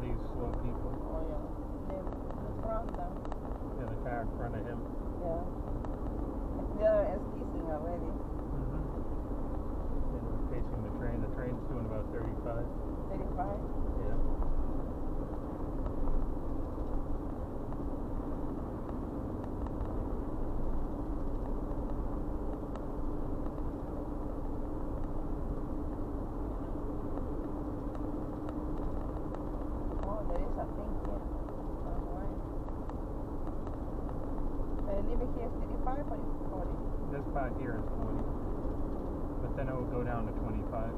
these slow people. Oh yeah. The, the front down. Yeah, the car in front of him. Yeah. The other is kissing already. Mm-hmm. And we're pacing the train. The train's doing about 35. 35. Yeah. Oh, there is a thing here. Alright. Leave it here 35 or 40? This part here is 40. But then it will go down to 25.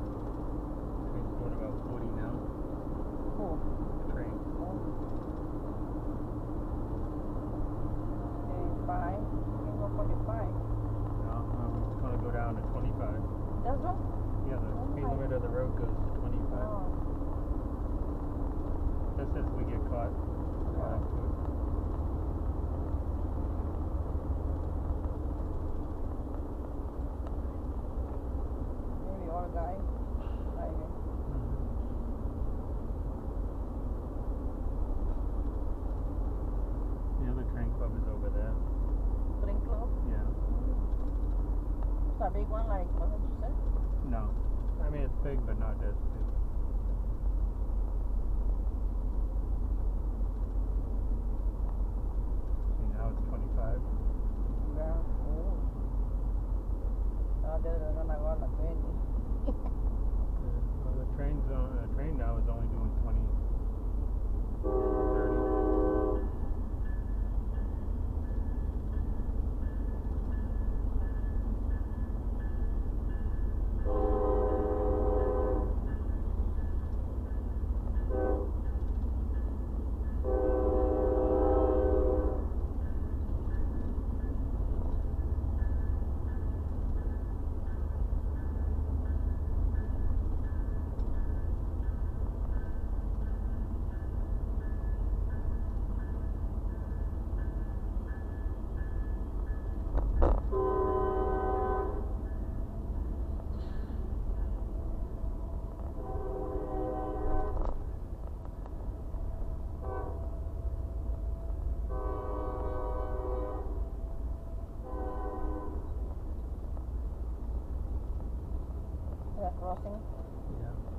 Train's doing about 40 now. Oh. The train. Thirty-five. You can go forty-five. No, um, it's going to go down to 25. That's all? Yeah, the Oh speed limit of the road goes to 25. Oh. Just as we get caught. go Yeah. up to it. Maybe all guy. Driving. The other train club is over there. Spring Club. Yeah. A big one like Massachusetts. No. I mean, it's big, but not as big. See, now it's 25. Yeah. Oh. Now they're gonna go on a 20. Eh? Well, the train's on, the train now is only doing 20, crossing. Yeah.